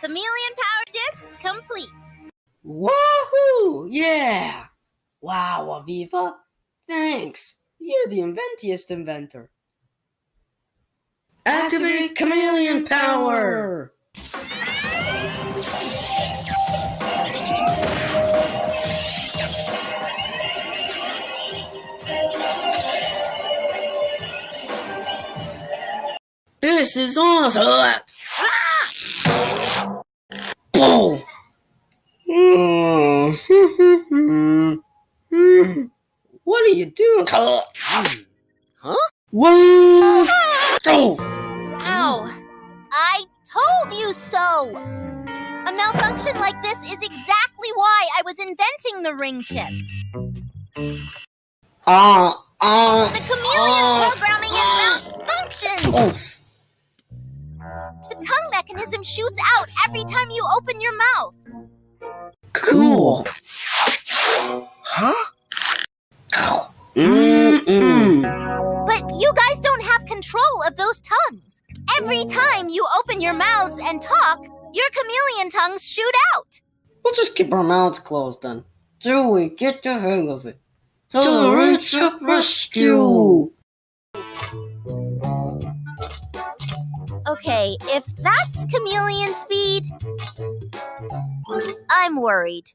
Chameleon power discs complete. Woohoo! Yeah! Wow, Aviva. Thanks. You're the inventiest inventor. Activate chameleon power! This is awesome! Boom! what are you doing? Huh? Whoa! Oh! Ow! I told you so! A malfunction like this is exactly why I was inventing the ring chip. Uh, uh, The chameleon uh, programming is malfunctioned! oof. The tongue mechanism shoots out every time you open your mouth. Cool. Huh? Mm-mm. But you guys don't have control of those tongues. Every time you open your mouths and talk, your chameleon tongues shoot out. We'll just keep our mouths closed then, till we get the hang of it. To the rich rescue! Okay, if that's chameleon speed, I'm worried.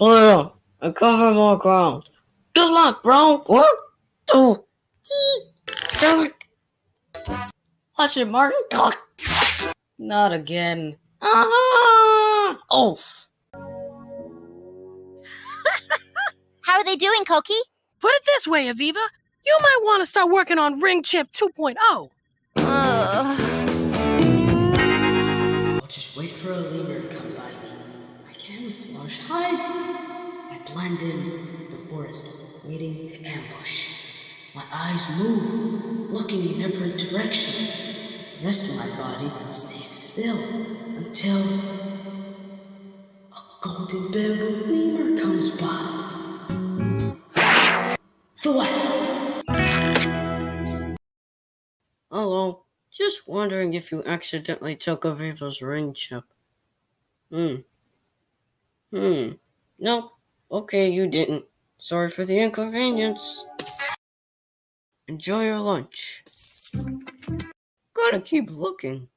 Let's split up and cover more ground. Good luck, bro. One, two, three. Watch it, Martin. Not again. Ah! Oof. How are they doing, Koki? Put it this way, Aviva. You might want to start working on Ring Chip oh. 2.0. Uh, I'll just wait for a lemur to come by me. I camouflage hide. I blend in the forest, waiting to ambush. My eyes move, looking in every direction. The rest of my body stays still until a golden bamboo lemur comes by. Thwack! Hello. Just wondering if you accidentally took Aviva's ring chip. Hmm. Hmm. Nope. Okay, you didn't. Sorry for the inconvenience. Enjoy your lunch. Gotta keep looking.